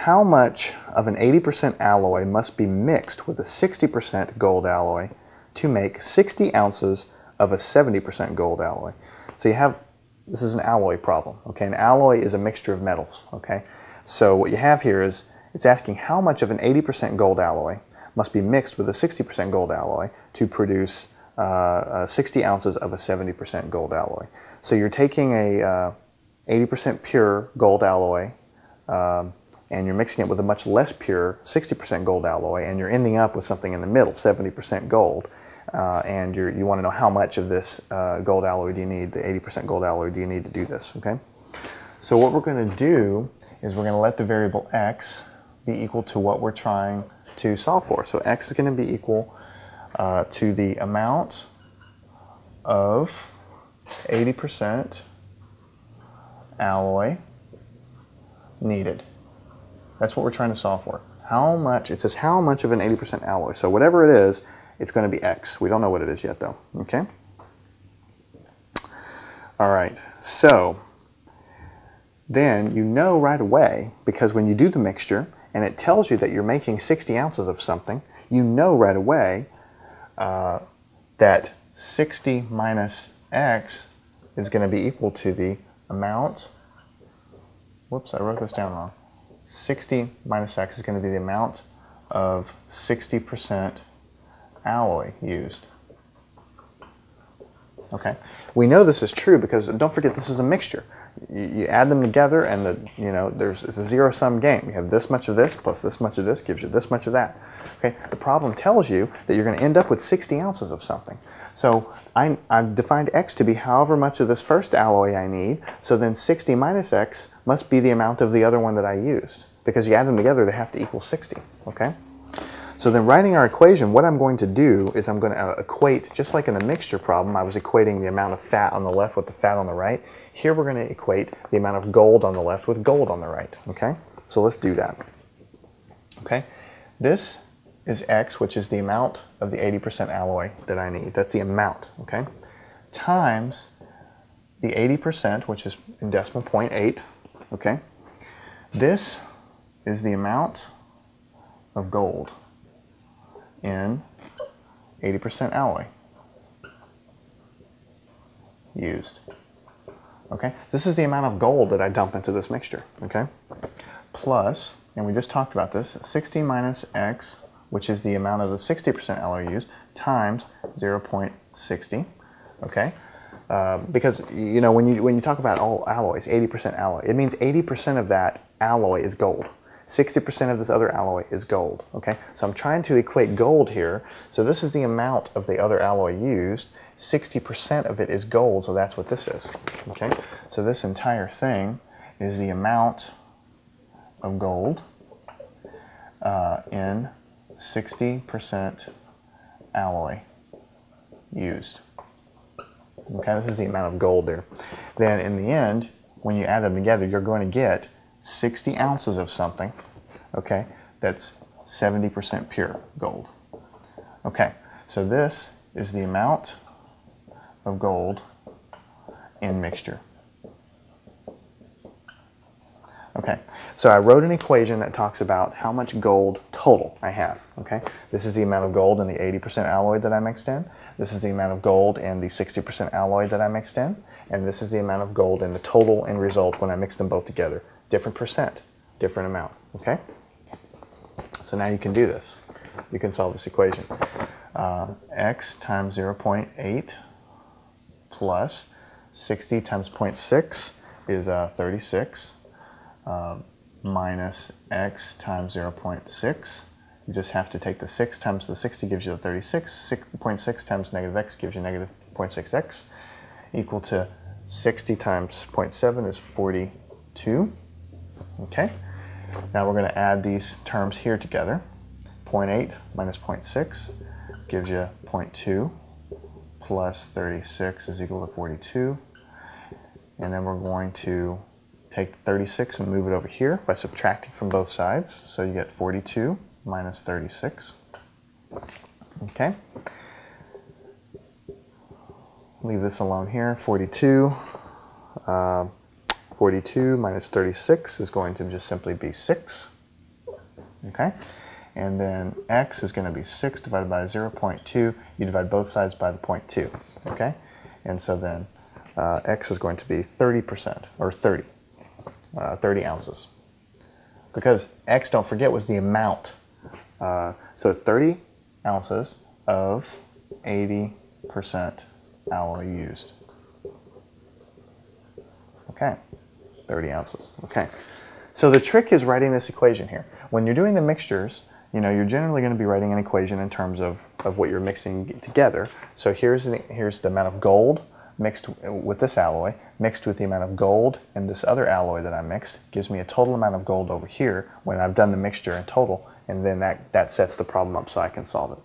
how much of an 80% alloy must be mixed with a 60% gold alloy to make 60 ounces of a 70% gold alloy. So you have, this is an alloy problem, okay? An alloy is a mixture of metals, okay? So what you have here is, it's asking how much of an 80% gold alloy must be mixed with a 60% gold alloy to produce uh, uh, 60 ounces of a 70% gold alloy. So you're taking a 80% uh, pure gold alloy um, and you're mixing it with a much less pure 60% gold alloy and you're ending up with something in the middle, 70% gold. Uh, and you want to know how much of this uh, gold alloy do you need, the 80% gold alloy do you need to do this, okay? So what we're going to do is we're going to let the variable x be equal to what we're trying to solve for. So x is going to be equal uh, to the amount of 80% alloy needed. That's what we're trying to solve for. How much, it says how much of an 80% alloy. So whatever it is, it's going to be X. We don't know what it is yet though, okay? All right, so then you know right away, because when you do the mixture and it tells you that you're making 60 ounces of something, you know right away uh, that 60 minus X is going to be equal to the amount, whoops, I wrote this down wrong. 60 minus x is going to be the amount of 60% alloy used. Okay, we know this is true because don't forget this is a mixture. You, you add them together and the you know there's it's a zero sum game. You have this much of this plus this much of this gives you this much of that. Okay, the problem tells you that you're going to end up with 60 ounces of something. So I, I've defined x to be however much of this first alloy I need, so then 60 minus x must be the amount of the other one that I used. Because you add them together, they have to equal 60, okay? So then writing our equation, what I'm going to do is I'm going to uh, equate, just like in a mixture problem, I was equating the amount of fat on the left with the fat on the right. Here we're going to equate the amount of gold on the left with gold on the right, okay? So let's do that. Okay, this is X, which is the amount of the 80% alloy that I need. That's the amount, okay? Times the 80%, which is in decimal point 0.8, okay? This is the amount of gold in 80% alloy used. Okay, this is the amount of gold that I dump into this mixture, okay? Plus, and we just talked about this, 60 minus x which is the amount of the 60% alloy used, times 0.60, okay? Uh, because you know when you when you talk about all alloys, 80% alloy, it means 80% of that alloy is gold. 60% of this other alloy is gold, okay? So I'm trying to equate gold here. So this is the amount of the other alloy used. 60% of it is gold, so that's what this is, okay? So this entire thing is the amount of gold uh, in 60% alloy used. Okay, this is the amount of gold there. Then in the end, when you add them together, you're going to get 60 ounces of something, okay, that's 70% pure gold. Okay, so this is the amount of gold in mixture. Okay, so I wrote an equation that talks about how much gold total I have. Okay, this is the amount of gold in the 80% alloy that I mixed in. This is the amount of gold in the 60% alloy that I mixed in. And this is the amount of gold in the total end result when I mix them both together. Different percent, different amount. Okay, so now you can do this. You can solve this equation. Uh, x times 0.8 plus 60 times 0.6 is uh, 36 uh, minus x times 0.6. You just have to take the 6 times the 60 gives you the 36. 6.6 times negative x gives you negative 0.6x equal to 60 times 0.7 is 42. Okay. Now we're going to add these terms here together. 0.8 minus 0.6 gives you 0.2 plus 36 is equal to 42. And then we're going to take 36 and move it over here by subtracting from both sides. So you get 42 minus 36. Okay. Leave this alone here. 42. Uh, 42 minus 36 is going to just simply be 6. Okay? And then x is going to be 6 divided by 0.2. You divide both sides by the 0.2. Okay? And so then uh, x is going to be 30%, or 30, uh, 30 ounces. Because x, don't forget, was the amount. Uh, so it's 30 ounces of 80% alloy used. Okay, 30 ounces. Okay. So the trick is writing this equation here. When you're doing the mixtures, you know, you're generally going to be writing an equation in terms of, of what you're mixing together. So here's, the, here's the amount of gold mixed with this alloy, mixed with the amount of gold in this other alloy that I mixed, gives me a total amount of gold over here when I've done the mixture in total, and then that, that sets the problem up so I can solve it.